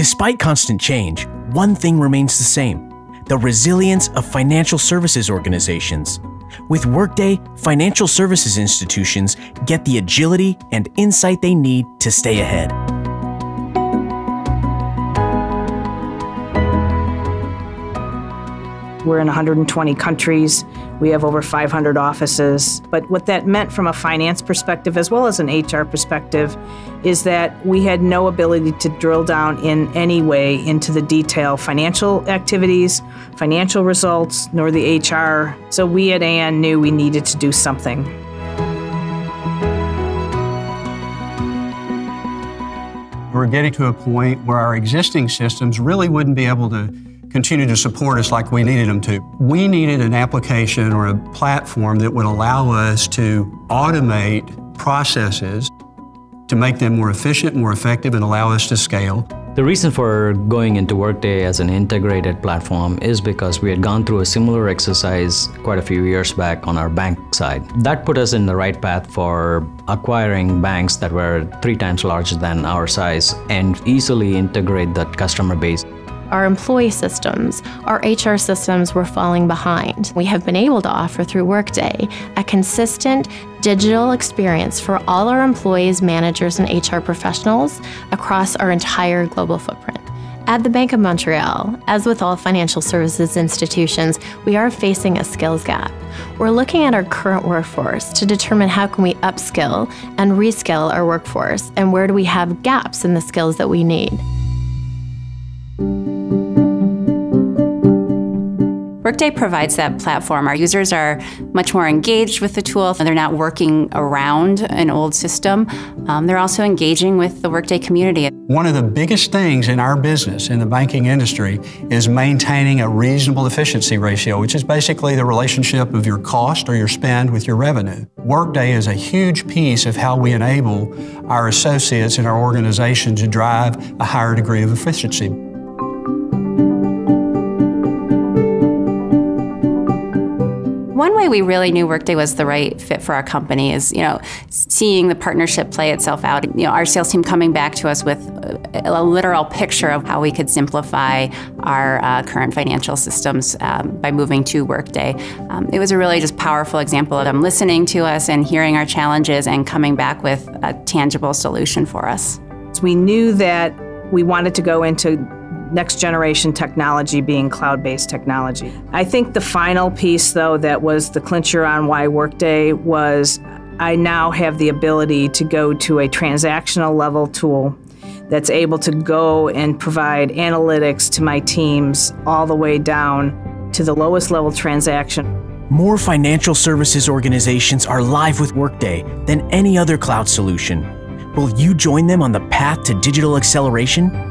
Despite constant change, one thing remains the same the resilience of financial services organizations. With Workday, financial services institutions get the agility and insight they need to stay ahead. We're in 120 countries. We have over 500 offices. But what that meant from a finance perspective, as well as an HR perspective, is that we had no ability to drill down in any way into the detail financial activities, financial results, nor the HR. So we at Aon knew we needed to do something. We're getting to a point where our existing systems really wouldn't be able to continue to support us like we needed them to. We needed an application or a platform that would allow us to automate processes to make them more efficient, more effective, and allow us to scale. The reason for going into Workday as an integrated platform is because we had gone through a similar exercise quite a few years back on our bank side. That put us in the right path for acquiring banks that were three times larger than our size and easily integrate that customer base our employee systems, our HR systems were falling behind. We have been able to offer through Workday a consistent digital experience for all our employees, managers, and HR professionals across our entire global footprint. At the Bank of Montreal, as with all financial services institutions, we are facing a skills gap. We're looking at our current workforce to determine how can we upskill and reskill our workforce and where do we have gaps in the skills that we need. Workday provides that platform. Our users are much more engaged with the tool, and they're not working around an old system. Um, they're also engaging with the Workday community. One of the biggest things in our business, in the banking industry, is maintaining a reasonable efficiency ratio, which is basically the relationship of your cost or your spend with your revenue. Workday is a huge piece of how we enable our associates in our organization to drive a higher degree of efficiency. One way we really knew Workday was the right fit for our company is, you know, seeing the partnership play itself out. You know, our sales team coming back to us with a, literal picture of how we could simplify our uh, current financial systems um, by moving to Workday. Um, it was a really just powerful example of them listening to us and hearing our challenges and coming back with a tangible solution for us. We knew that we wanted to go into next generation technology being cloud based technology. I think the final piece, though, that was the clincher on why Workday was I now have the ability to go to a transactional level tool that's able to go and provide analytics to my teams all the way down to the lowest level transaction. More financial services organizations are live with Workday than any other cloud solution. Will you join them on the path to digital acceleration?